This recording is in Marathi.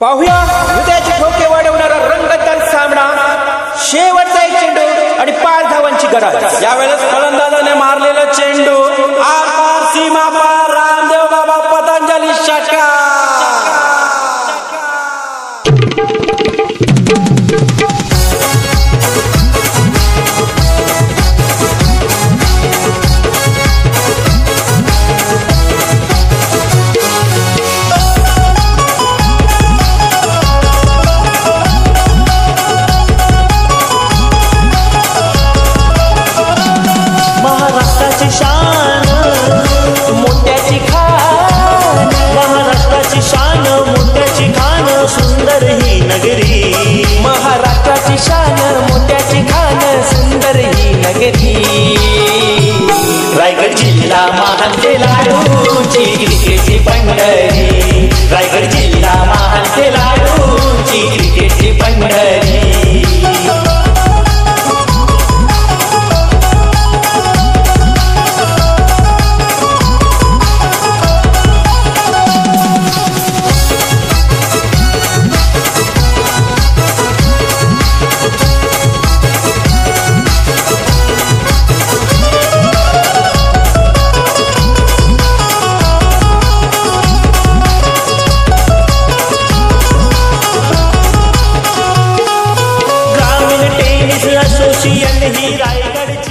पाहूया हृदयाचे ठोके वाढवणारा रंगतदार सामना. शेवटचा एक चेंडू आणि पाच धावांची गरज. यावेळेस फलंदाजाने मारलेला चेंडू आ सीमा महाराष्ट्राची शान मोत्याची खान सुंदर ही नगरी रायगड जिल्हा महानते लाडूची पंढरी. खुशियन ही रायगढ़